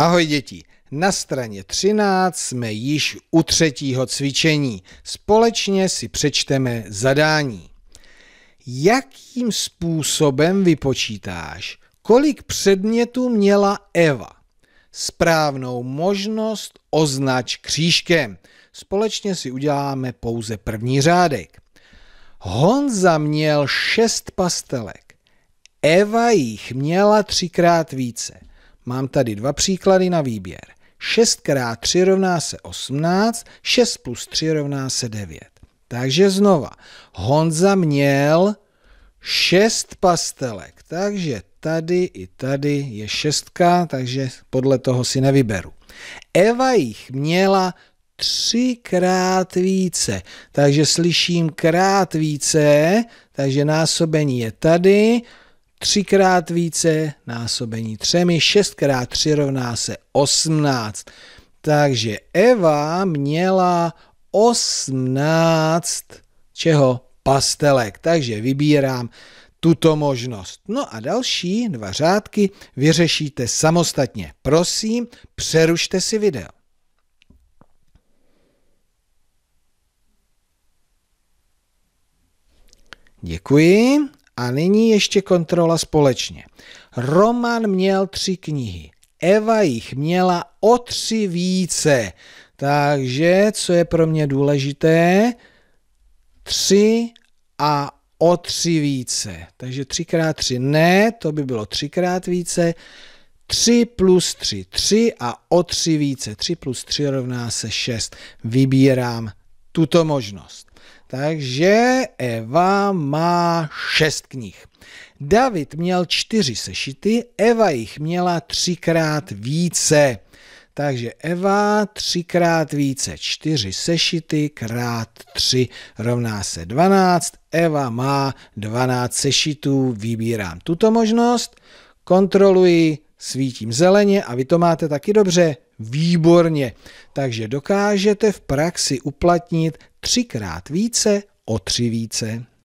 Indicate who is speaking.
Speaker 1: Ahoj děti, na straně 13 jsme již u třetího cvičení. Společně si přečteme zadání. Jakým způsobem vypočítáš, kolik předmětů měla Eva? Správnou možnost označ křížkem. Společně si uděláme pouze první řádek. Honza měl šest pastelek. Eva jich měla třikrát více. Mám tady dva příklady na výběr. 6 krát 3 rovná se 18, 6 plus 3 rovná se 9. Takže znova, Honza měl 6 pastelek, takže tady i tady je šestka, takže podle toho si nevyberu. Eva jich měla třikrát více, takže slyším krát více, takže násobení je tady, třikrát více, násobení třemi, šestkrát tři rovná se osmnáct. Takže Eva měla osmnáct čeho? Pastelek. Takže vybírám tuto možnost. No a další dva řádky vyřešíte samostatně. Prosím, přerušte si video. Děkuji. A nyní ještě kontrola společně. Roman měl tři knihy. Eva jich měla o tři více. Takže, co je pro mě důležité? Tři a o tři více. Takže třikrát tři ne, to by bylo třikrát více. 3 plus 3, 3 a o 3 více. 3 plus 3 rovná se 6. Vybírám tuto možnost. Takže Eva má šest knih. David měl čtyři sešity, Eva jich měla třikrát více. Takže Eva třikrát více, čtyři sešity krát tři rovná se 12. Eva má 12 sešitů, vybírám tuto možnost, kontroluji, svítím zeleně a vy to máte taky dobře, výborně. Takže dokážete v praxi uplatnit třikrát více o tři více.